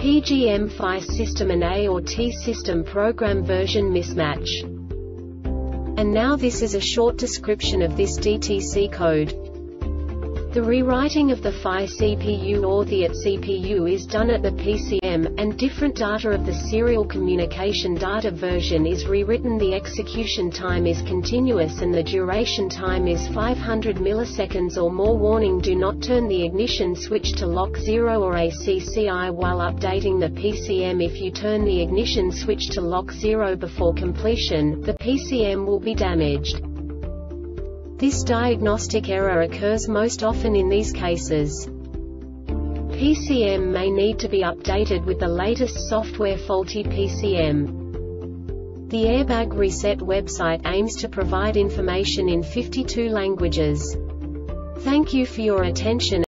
PGM FI system and A or T system program version mismatch. And now this is a short description of this DTC code. The rewriting of the FI CPU or the AT CPU is done at the PCM, and different data of the serial communication data version is rewritten. The execution time is continuous and the duration time is 500 milliseconds or more. Warning do not turn the ignition switch to lock 0 or ACCI while updating the PCM if you turn the ignition switch to lock 0 before completion, the PCM will be damaged. This diagnostic error occurs most often in these cases. PCM may need to be updated with the latest software faulty PCM. The Airbag Reset website aims to provide information in 52 languages. Thank you for your attention